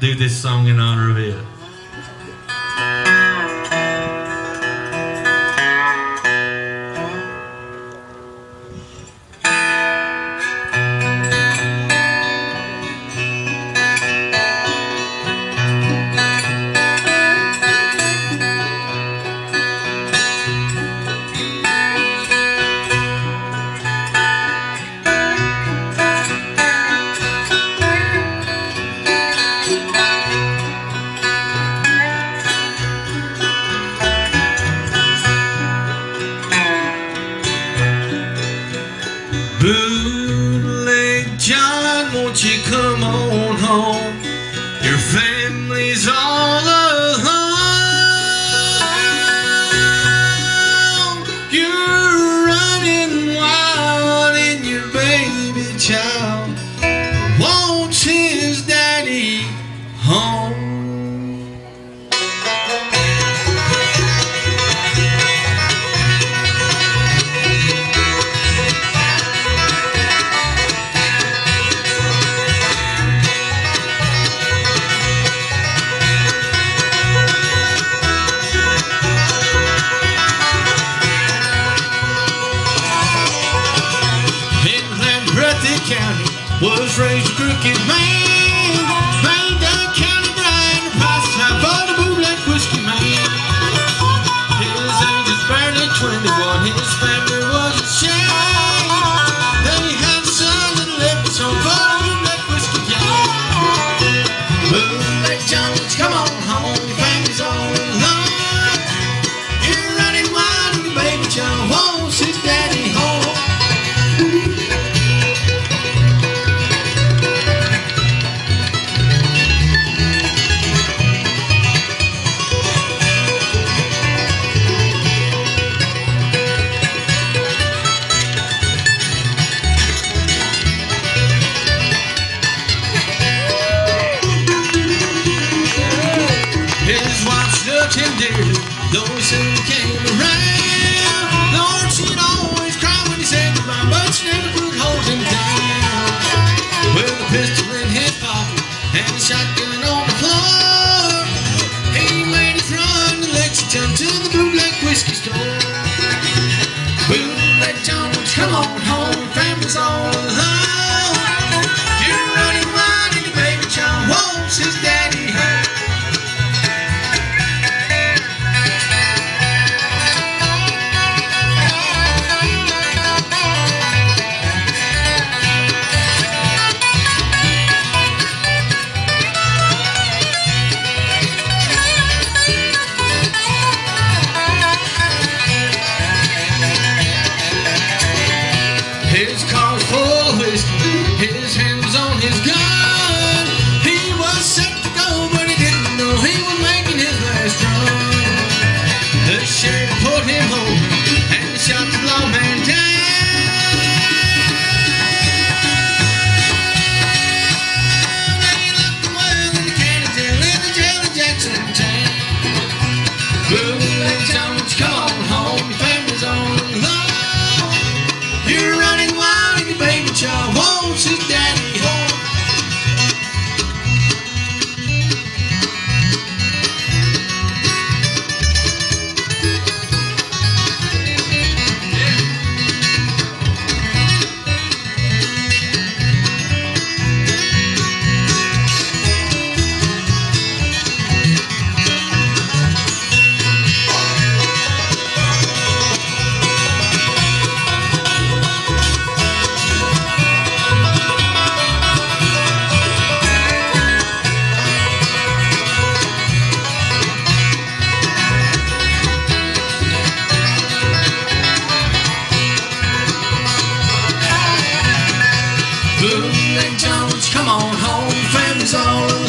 do this song in honor of it. Your face. time's on. Blue Lake Jones, come on home, families all alone.